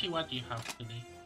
see what you have today.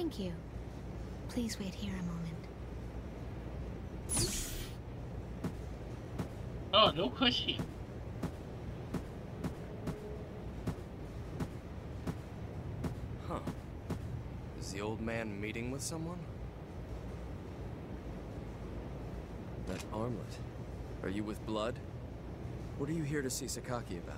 Thank you. Please wait here a moment. Oh, no question. Huh. Is the old man meeting with someone? That armlet. Are you with Blood? What are you here to see Sakaki about?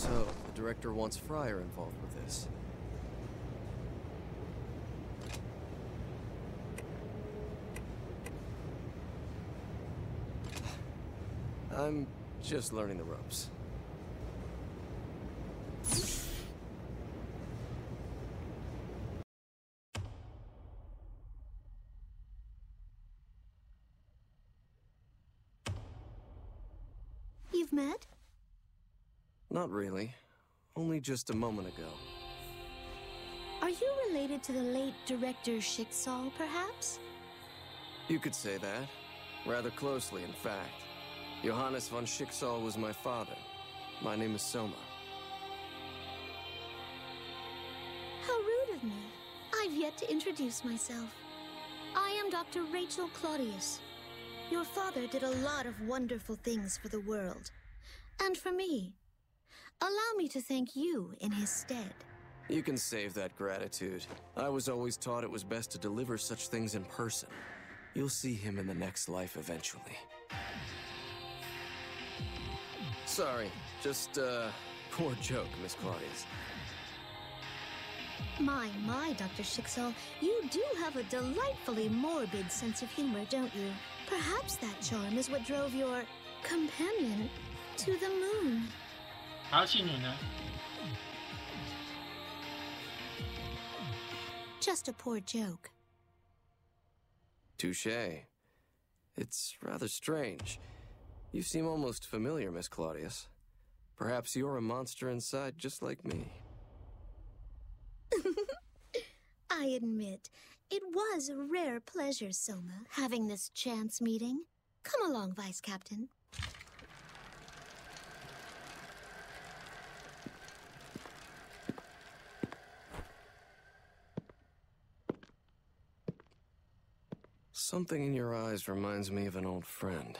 So, the director wants Fryer involved with this. I'm just learning the ropes. You've met? Not really. Only just a moment ago. Are you related to the late director Schicksal, perhaps? You could say that. Rather closely, in fact. Johannes von Schicksal was my father. My name is Soma. How rude of me. I've yet to introduce myself. I am Dr. Rachel Claudius. Your father did a lot of wonderful things for the world. And for me. Allow me to thank you in his stead. You can save that gratitude. I was always taught it was best to deliver such things in person. You'll see him in the next life eventually. Sorry, just, uh, poor joke, Miss Claudius. My, my, Dr. Schicksal, you do have a delightfully morbid sense of humor, don't you? Perhaps that charm is what drove your companion to the moon. Sino na? Just a poor joke. Touche. It's rather strange. You seem almost familiar, Miss Claudius. Perhaps you're a monster inside just like me. I admit, it was a rare pleasure, Soma, having this chance meeting. Come along, Vice Captain. Something in your eyes reminds me of an old friend.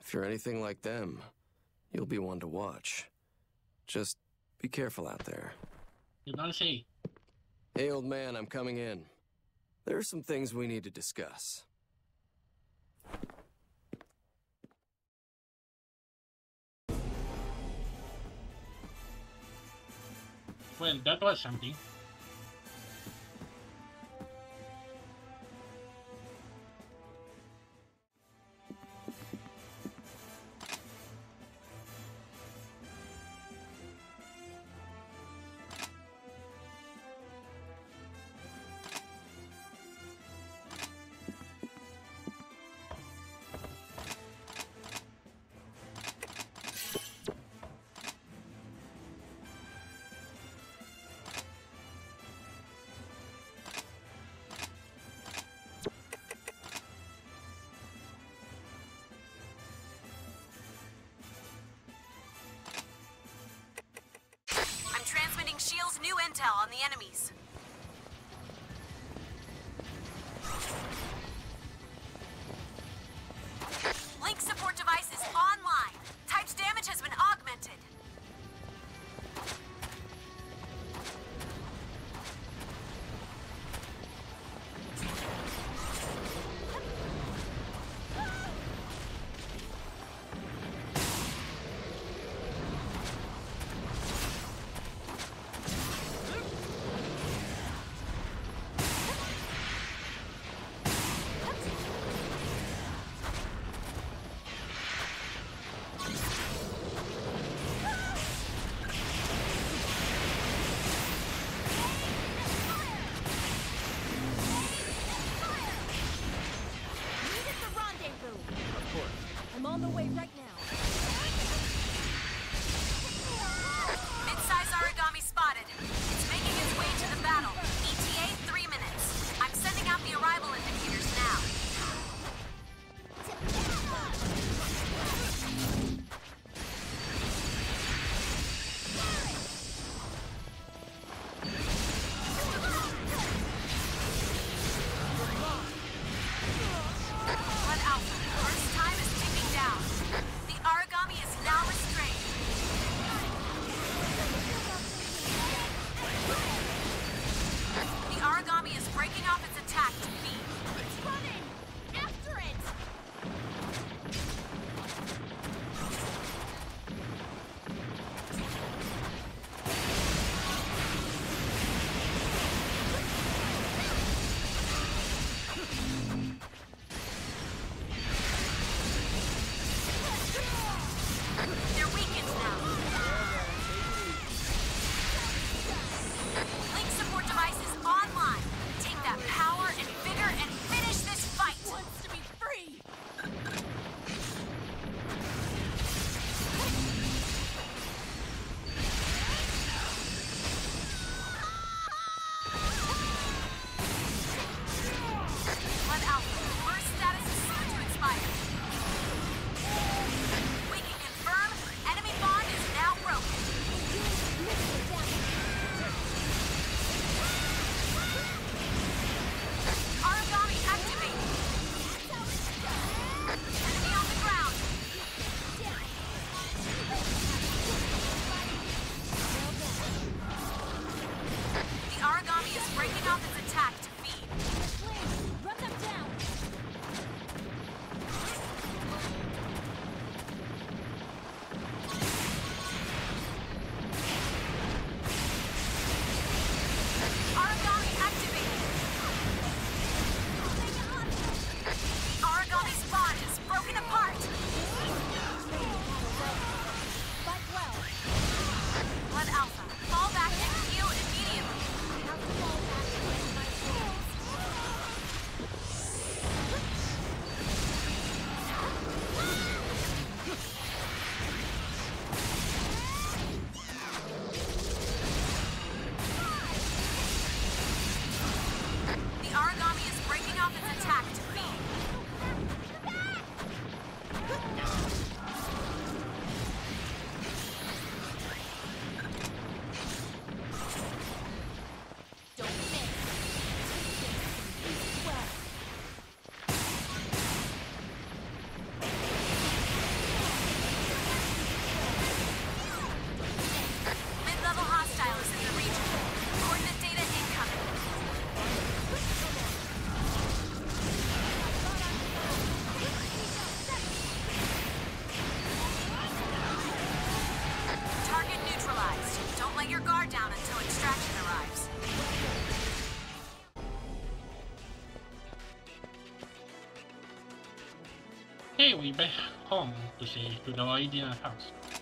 If you're anything like them, you'll be one to watch. Just be careful out there. You don't say. Hey, old man, I'm coming in. There are some things we need to discuss. Well, that was something. Transmitting SHIELD's new intel on the enemies. Link support device is online. Type's damage has been augmented. we back home to see to the lady in the house.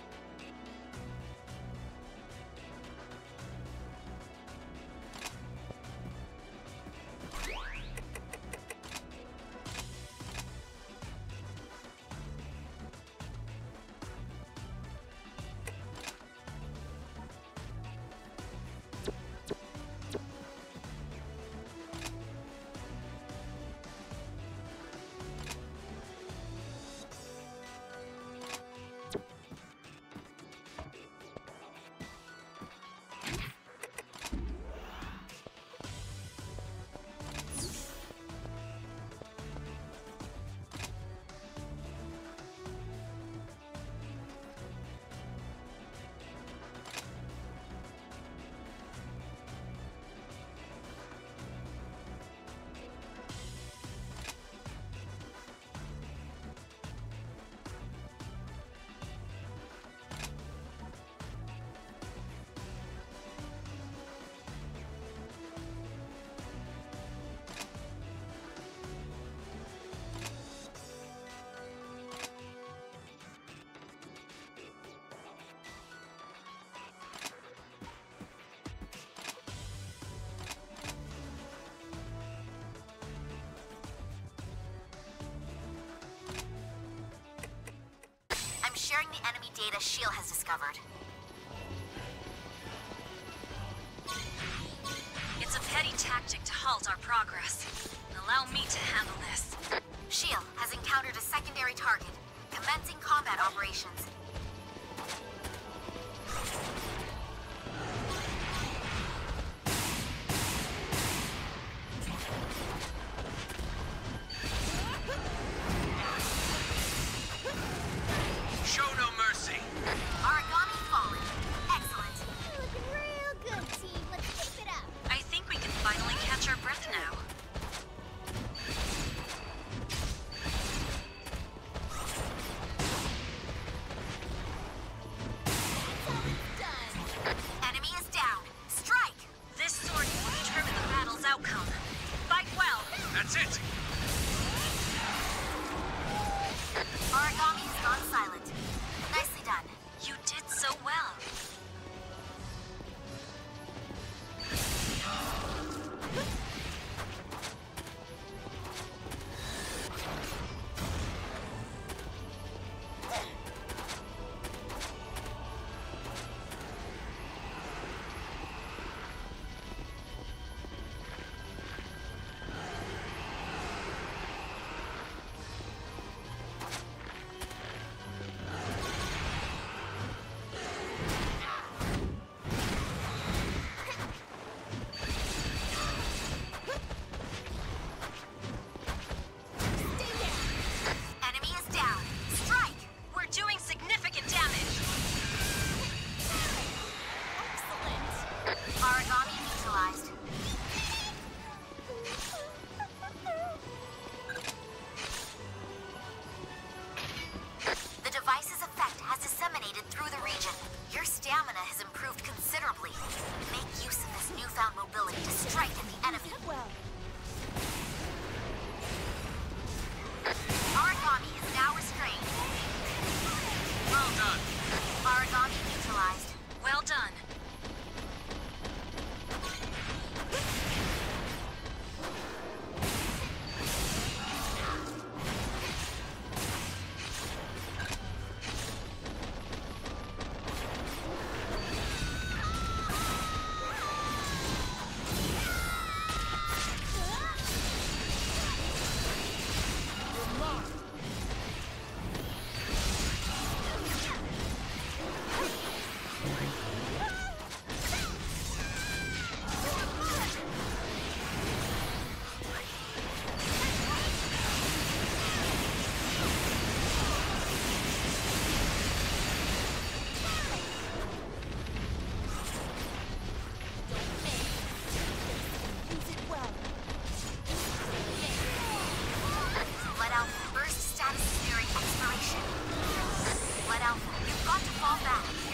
sharing the enemy data S.H.I.E.L.D. has discovered. It's a petty tactic to halt our progress. Allow me to handle this. S.H.I.E.L.D. has encountered a secondary target, commencing combat operations. That's it. got to fall back.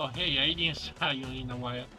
Oh, hey, aí tem you aí na wire.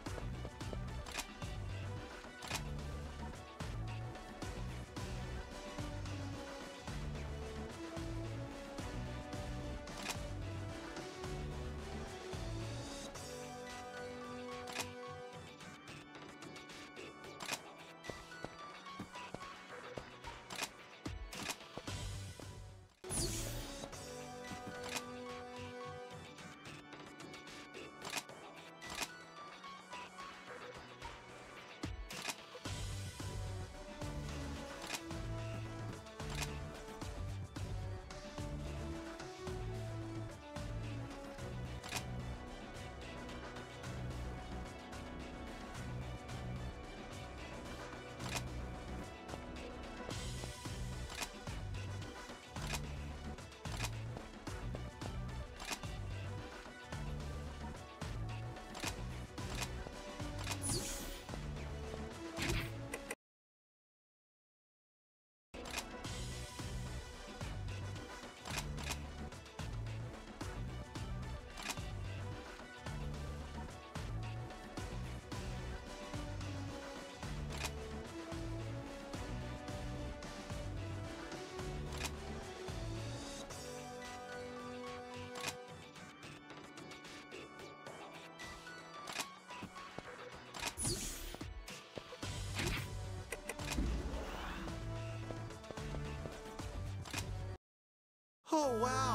Oh, wow.